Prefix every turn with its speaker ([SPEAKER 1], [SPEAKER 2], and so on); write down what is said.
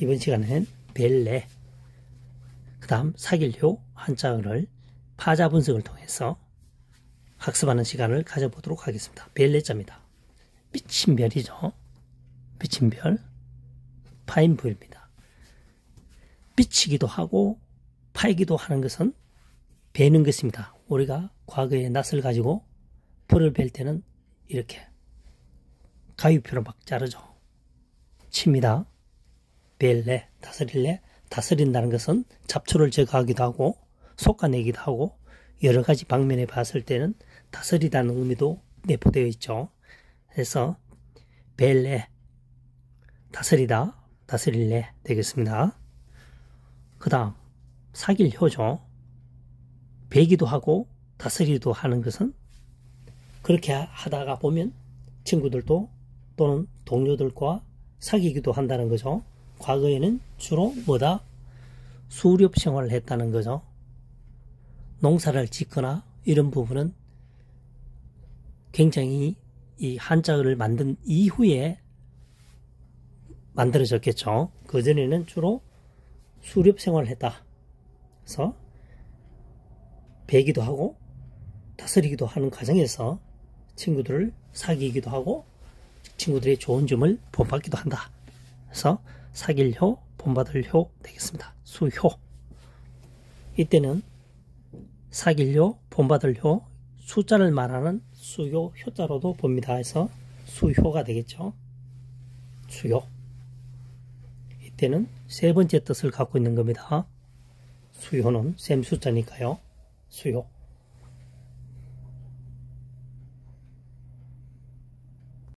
[SPEAKER 1] 이번 시간에는 벨레, 그 다음 사길효 한자어를 파자 분석을 통해서 학습하는 시간을 가져보도록 하겠습니다. 벨레자입니다. 미친 별이죠. 미친 별, 파인부입니다. 미치기도 하고 파이기도 하는 것은 베는 것입니다. 우리가 과거에 낫을 가지고 불을 벨 때는 이렇게 가위표로 막 자르죠. 칩니다. 벨레, 다스릴래, 다스린다는 것은 잡초를 제거하기도 하고 솎아내기도 하고 여러 가지 방면에 봤을 때는 다스리다는 의미도 내포되어 있죠. 그래서 벨레, 다스리다, 다스릴래 되겠습니다. 그 다음 사귈 효죠. 배기도 하고 다스리기도 하는 것은 그렇게 하다가 보면 친구들도 또는 동료들과 사귀기도 한다는 거죠. 과거에는 주로 뭐다? 수렵 생활을 했다는 거죠. 농사를 짓거나 이런 부분은 굉장히 이 한자어를 만든 이후에 만들어졌겠죠. 그전에는 주로 수렵 생활을 했다. 그래서 배기도 하고 다스리기도 하는 과정에서 친구들을 사귀기도 하고 친구들의 좋은 점을 본받기도 한다. 그래서 사귈 효, 본받을 효 되겠습니다. 수효. 이때는 사귈 효, 본받을 효, 숫자를 말하는 수효, 효자로도 봅니다. 해서 수효가 되겠죠. 수효. 이때는 세 번째 뜻을 갖고 있는 겁니다. 수효는 셈 숫자니까요. 수효.